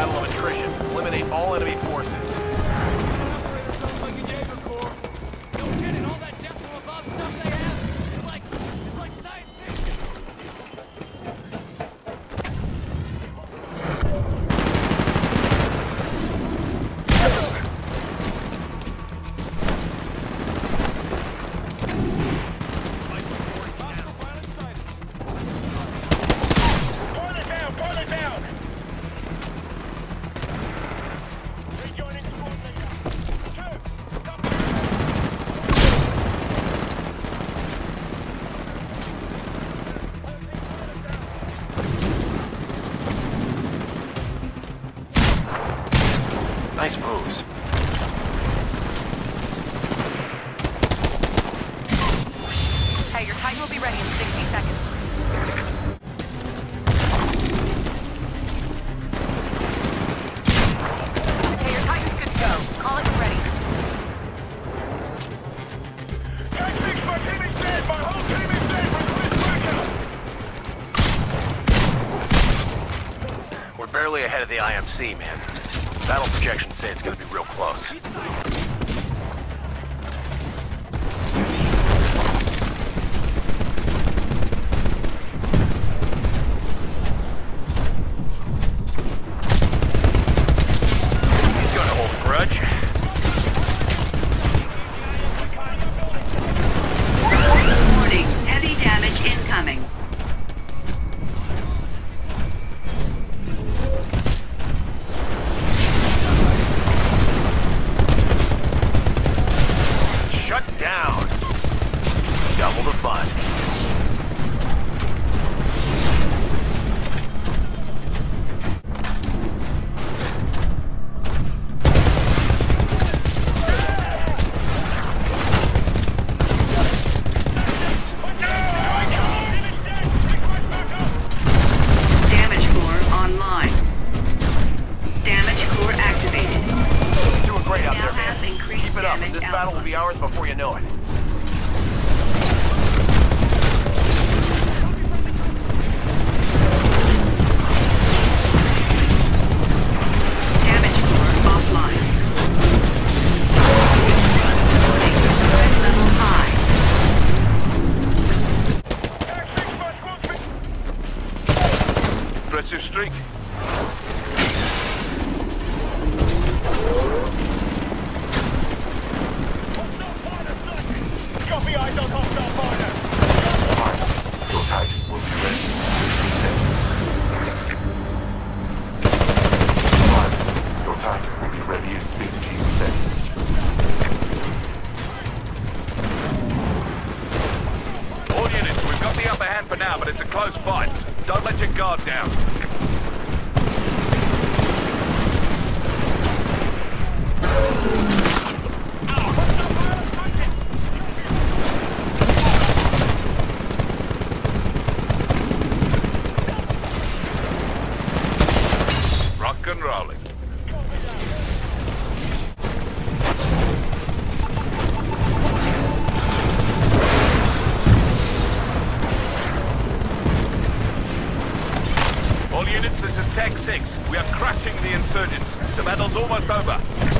battle of attrition. Eliminate all enemy forces. Nice moves. Hey, your Titan will be ready in 60 seconds. Okay, your Titan's good to go. Call it when ready. Take six, team is dead! My whole team is dead! Request backup! We're barely ahead of the IMC, man. Battle projections say it's gonna be real close. Increased Keep it This battle will be ours before you know it. Damage core offline. Threat level high. Aggressive streak. Copy eyes on hostile fighter! Your Titan will be ready in 60 seconds. One, your Titan will be ready in 15 seconds. All units, we've got the upper hand for now, but it's a close fight. Don't let your guard down. Rolling. All units, this is Tech 6. We are crushing the insurgents. The battle's almost over.